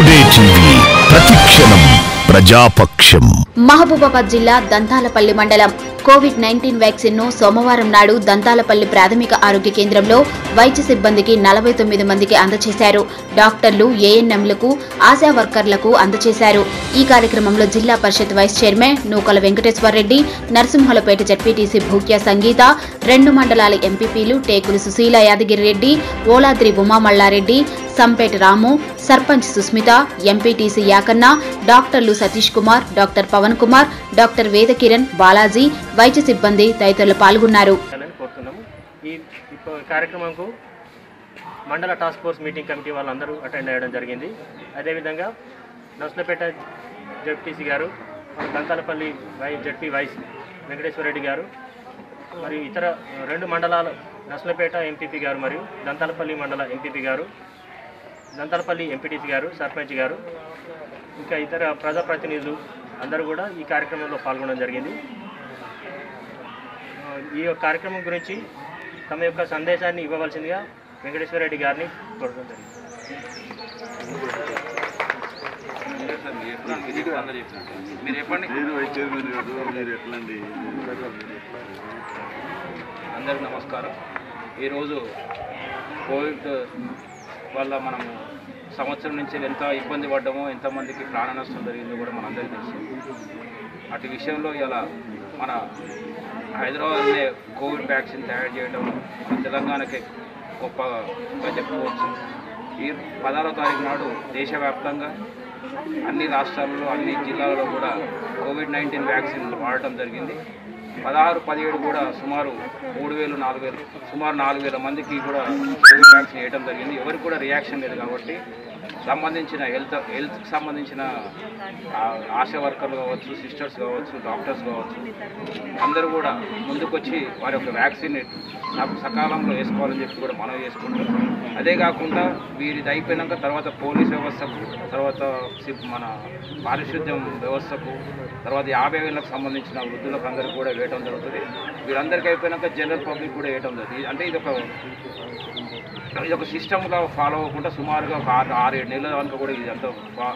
Today TV ప్రతిక్షణం. ప్రజాపక్షం. మహబూబాబాద్ జిల్లా దంతాలపల్లి మండలం. కోవిడ్ నైన్టీన్ వ్యాక్సిన్ను సోమవారం నాడు దంతాలపల్లి ప్రాథమిక ఆరోగ్య కేంద్రంలో వైద్య సిబ్బందికి నలభై తొమ్మిది మందికి అందజేశారు డాక్టర్లు ఏఎన్ఎంలకు ఆశా వర్కర్లకు అందజేశారు ఈ కార్యక్రమంలో జిల్లా పరిషత్ vice chairman Nukala Venkateswarareddy Narsimhulapet ZPTC Bhukya Sangeetha రెండు మండలాల ఎంపీపీలు టేకులు సుశీల యాదగిరిరెడ్డి ఓలాద్రి ఉమామల్లారెడ్డి సంపేట రాము సర్పంచ్ సుస్మిత ఎంపీటీసీ యాకన్న డాక్టర్లు సతీష్ కుమార్ డాక్టర్ పవన్ కుమార్ డాక్టర్ వేదకిరణ్ బాలాజీ వైద్య సిబ్బంది తదితరులు పాల్గొన్నారు. ఈ కార్యక్రమంకు మండల టాస్క్ ఫోర్స్ మీటింగ్ కమిటీ వాళ్ళందరూ అటెండ్ అయ్యడం జరిగింది. అదేవిధంగా నర్సులపేట జడ్పీసీ గారు Dantalapalli why ZP vice Venkateswara Reddy గారు మరియు ఇతర రెండు మండలాల నర్సులపేట ఎంపీపీ గారు మరియు దంతాలపల్లి మండల ఎంపీపీ గారు దంతాలపల్లి ఎంపీటీసీ గారు సర్పంచ్ గారు ఇంకా ఇతర ప్రజాప్రతినిధులు అందరూ కూడా ఈ కార్యక్రమంలో పాల్గొనడం జరిగింది. ఈ యొక్క కార్యక్రమం గురించి తమ యొక్క సందేశాన్ని ఇవ్వవలసిందిగా వెంకటేశ్వర రెడ్డి గారిని కోరడం జరిగింది. మీరు చెప్పండి అందరికి నమస్కారం. ఈరోజు కోవిడ్ వల్ల మనము సంవత్సరం నుంచి ఎంత ఇబ్బంది పడ్డామో ఎంతమందికి ప్రాణ నష్టం జరిగిందో కూడా మనందరికీ తెలుసు. అటు విషయంలో ఇలా మన హైదరాబాద్నే కోవిడ్ వ్యాక్సిన్ తయారు చేయడం తెలంగాణకి గొప్పగా చెప్పుకోవచ్చు. ఈ పదహారో తారీఖు నాడు దేశవ్యాప్తంగా అన్ని రాష్ట్రాల్లో అన్ని జిల్లాలలో కూడా కోవిడ్ నైన్టీన్ వ్యాక్సిన్ వాడటం జరిగింది. పదహారు పదిహేడు కూడా సుమారు మూడు వేలు నాలుగు వేలు సుమారు నాలుగు వేల మందికి కూడా కోవిడ్ వ్యాక్సిన్ వేయడం జరిగింది. ఎవరికి కూడా రియాక్షన్ లేదు కాబట్టి సంబంధించిన హెల్త్ హెల్త్కి సంబంధించిన ఆశా వర్కర్లు కావచ్చు సిస్టర్స్ కావచ్చు డాక్టర్స్ కావచ్చు అందరూ కూడా ముందుకొచ్చి వారి యొక్క వ్యాక్సిన్ సకాలంలో వేసుకోవాలని చెప్పి కూడా మనం వేసుకుంటాం అదే కాకుండా వీరిది అయిపోయినాక తర్వాత పోలీస్ వ్యవస్థకు తర్వాత మన పారిశుద్ధ్యం వ్యవస్థకు తర్వాత యాభై వేలకు సంబంధించిన వృద్ధులకు అందరికీ కూడా వేయటం జరుగుతుంది. వీరందరికీ అయిపోయినాక జనరల్ పబ్లిక్ కూడా వేయటం జరుగుతుంది. అంటే ఇది ఒక ఇది ఒక సిస్టమ్గా ఫాలో అవ్వకుండా సుమారుగా ఒక ఆరు ఆరు ఏడు నెలల వరకు కూడా ఇది అంతా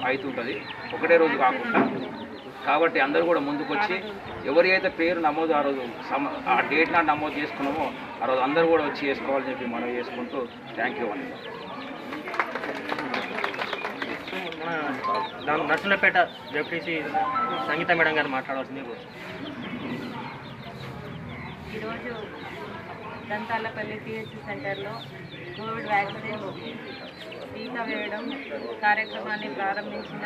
అవుతుంటుంది. ఒకటే రోజు కాకుండా. కాబట్టి అందరూ కూడా ముందుకొచ్చి ఎవరి అయితే పేరు నమోదు ఆ రోజు సమ ఆ డేట్ నాడు నమోదు చేసుకున్నామో ఆ రోజు అందరూ కూడా వచ్చి చేసుకోవాలని చెప్పి మనం చేసుకుంటూ థ్యాంక్ యూ అండి. మన దా- నర్సులపేట జడ్పీసీ సంగీత మేడం గారు మాట్లాడాల్సింది ఈరోజు దంతాలపల్లి పిహెచ్సి సెంటర్లో కోవిడ్ వ్యాక్సిన్ టీకా వేయడం కార్యక్రమాన్ని ప్రారంభించిన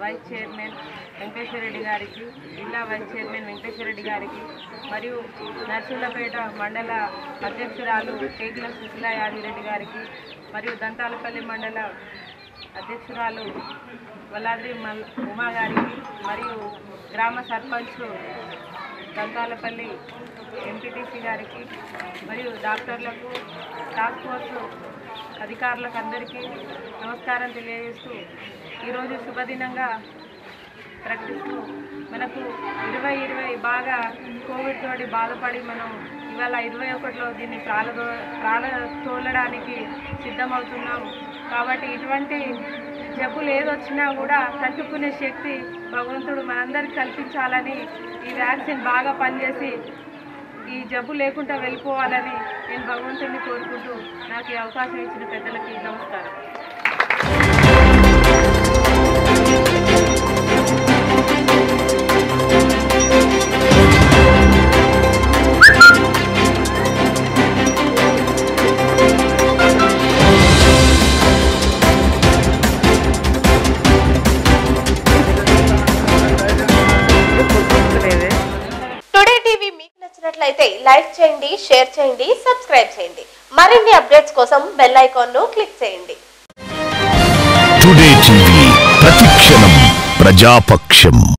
వైస్ చైర్మన్ వెంకటేశ్వర రెడ్డి గారికి జిల్లా వైస్ చైర్మన్ వెంకటేశ్వర రెడ్డి గారికి మరియు నర్సులపేట మండల అధ్యక్షురాలు కేకుల సుశీలా యాదిరెడ్డి గారికి మరియు దంతాలపల్లి మండల అధ్యక్షురాలు వల్లాద్రి మల్ ఉమా గారికి మరియు గ్రామ సర్పంచ్ దంతాలపల్లి ఎంపీటీసీ గారికి మరియు డాక్టర్లకు టాస్క్ ఫోర్స్ అధికారులకు అందరికీ నమస్కారం తెలియజేస్తూ ఈరోజు శుభదినంగా ప్రకటిస్తూ మనకు ఇరవై ఇరవై బాగా కోవిడ్ తోటి బాధపడి మనం ఇవాళ ఇరవై ఒకటిలో దీన్ని ప్రాణదో ప్రాణ తోలడానికి సిద్ధమవుతున్నాం కాబట్టి ఇటువంటి జబ్బులు ఏదొచ్చినా కూడా తట్టుకునే శక్తి భగవంతుడు మనందరికి కల్పించాలని ఈ వ్యాక్సిన్ బాగా పనిచేసి ఈ జబ్బు లేకుండా వెళ్ళిపోవాలని నేను భగవంతుడిని కోరుకుంటూ నాకు ఈ అవకాశం ఇచ్చిన పెద్దలకి నమస్కారం. నచ్చితే లైక్ చేయండి షేర్ చేయండి సబ్స్క్రైబ్ చేయండి. మరిన్ని అప్డేట్స్ కోసం బెల్ ఐకాన్ను క్లిక్ చేయండి. టుడే టీవీ ప్రతిక్షణం ప్రజాపక్షం.